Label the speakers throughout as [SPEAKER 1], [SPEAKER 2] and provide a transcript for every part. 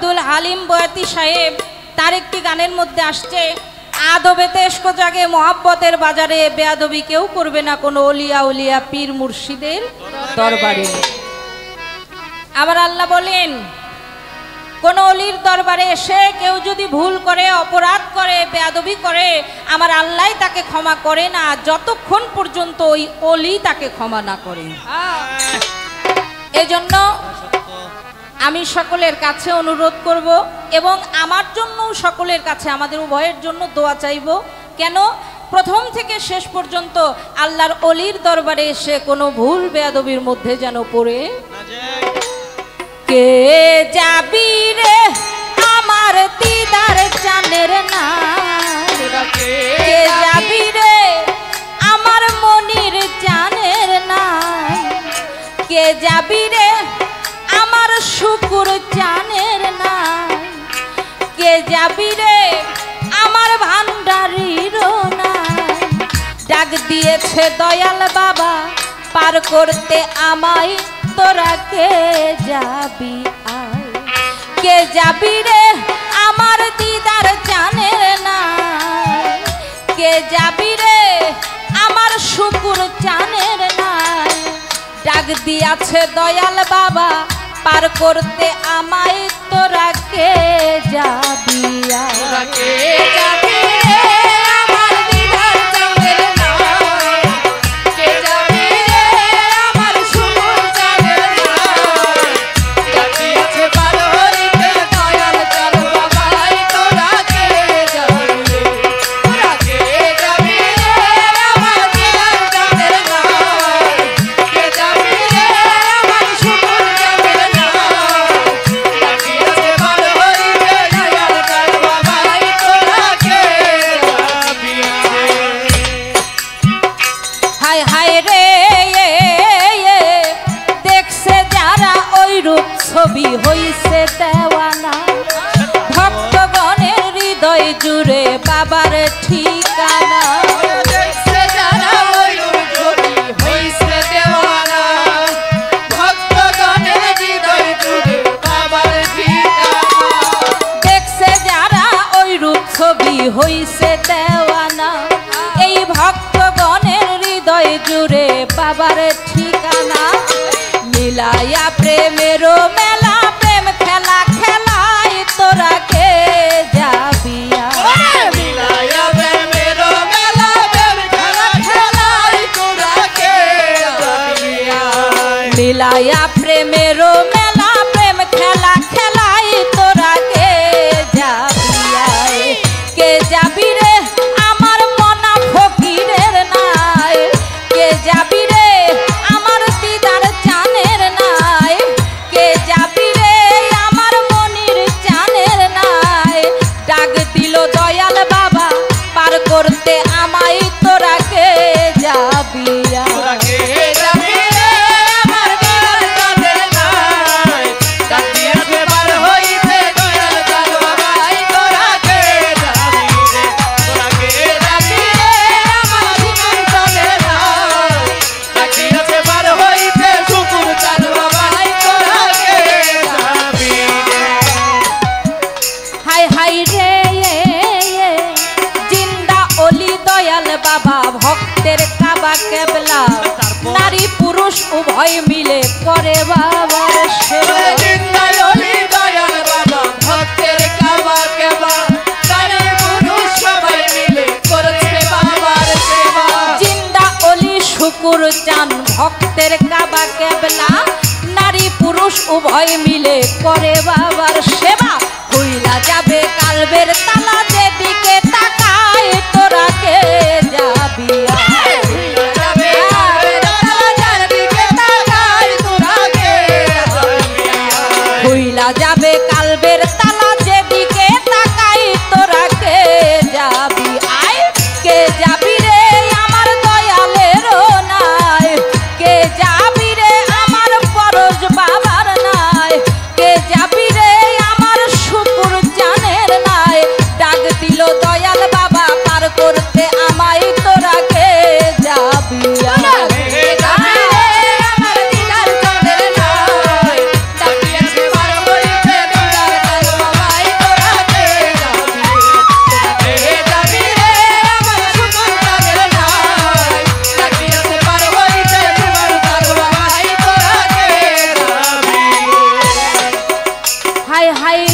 [SPEAKER 1] আব্দুল হালিম বয়াতি সাহেব তার একটি গানের মধ্যে আসছে আদবে এস্ক জাগে মোহাব্বতের বাজারে বেয়াদবি কেউ করবে না কোনো অলিয়া উলিয়া পীর মুর্শিদের দরবারে। আবার আল্লাহ বলেন কোন অলির দরবারে এসে কেউ যদি ভুল করে অপরাধ করে বেয়াদবি করে আমার আল্লাহ তাকে ক্ষমা করে না যতক্ষণ পর্যন্ত ওই অলি তাকে ক্ষমা না করে। এজন্য আমি সকলের কাছে অনুরোধ করব এবং আমার জন্য সকলের কাছে আমাদের উভয়ের জন্য দোয়া চাইব। কেন? প্রথম থেকে শেষ পর্যন্ত আল্লাহর অলির দরবারে এসে কোনো ভুল বেয়াদবির মধ্যে যেন পড়ে। কে যাবি রে আমার দিদার চানের না কে যাবি রে? আমার ভান্ডারির না ডাক দিয়েছে দয়াল বাবা, পার করতে আমায় তোরা কে যাবি আয়? কে যাবি রে আমার দিদার জানের না কে যাবি রে আমার শুকুর জানের নাই? ডাক দিয়াছে দয়াল বাবা পার করতে আমায় তোরা কে যাবি? কে যাবি রূপ ছবি হইছে দেওয়ানা। ভক্তগণের হৃদয় জুড়ে বাবার ঠিকানা।
[SPEAKER 2] হইছে দেওয়ানা।
[SPEAKER 1] এই ভক্তগণের হৃদয় জুড়ে বাবার
[SPEAKER 2] खिलाया प्रेम रो मेला प्रेम खेला खेलाई तोरा के जाबिया। मिलाया प्रेम रो मेला प्रेम खेला
[SPEAKER 1] হাই হাই রে জিন্দা অলি দয়াল বাবা ভক্তের কাবা কেবলা। নারী পুরুষ উভয় মিলে করে বাবার সেবা।
[SPEAKER 2] জিন্দায়লি দয়াল বাবা ভক্তের কাবা কেবা তারে পুরুষ সবাই মিলে করছে বাবার সেবা।
[SPEAKER 1] জিন্দা শুকুর চান ভক্তের কাবা কেবলা। নারী পুরুষ উভয় মিলে করে বাবার সেবা। হইলা যাবে কালবের তালা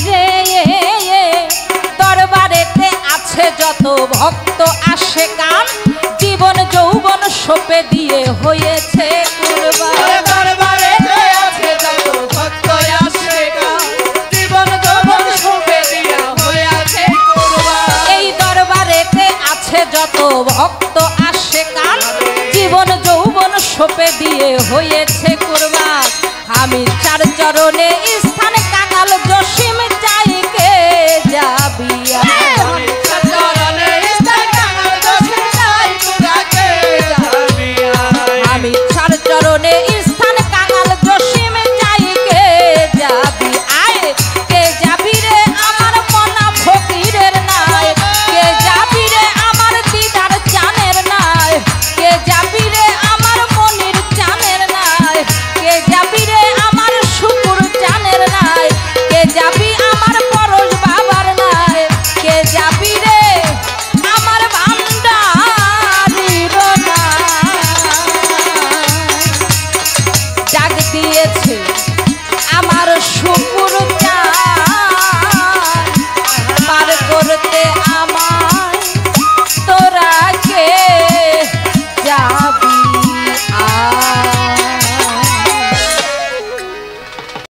[SPEAKER 1] রে দরবারেতে আছে যত ভক্ত আসে কান জীবন যৌবন সোপে দিয়ে হয়েছে। এই দরবারেতে আছে যত ভক্ত আসে কান জীবন যৌবন সোপে দিয়ে হয়েছে কুরবান। আমি চার চরণে